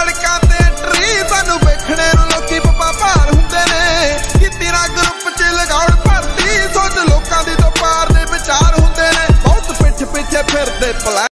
ਨਹੀਂ ਸੜਕਾਂ ਤੇ ਐਂਟਰੀ ਸਾਨੂੰ ਵੇਖਣੇ ਨੂੰ ਲੋਕੀ ਪਪਾ ਭਾਰ ਹੁੰਦੇ ਨੇ। ਕਿਤੇ ਨਾ ਗਰੁੱਪ 'ਚ ਲਗਾਉਣ ਭਰਤੀ, ਸੋਚ ਲੋਕਾਂ ਦੀ ਤੋਂ ਪਾਰ ਦੇ ਵਿਚਾਰ ਹੁੰਦੇ ਨੇ। ਬਹੁਤ ਪਿੱਛੇ ਪਿੱਛੇ ਫਿਰਦੇ ਪਲਾ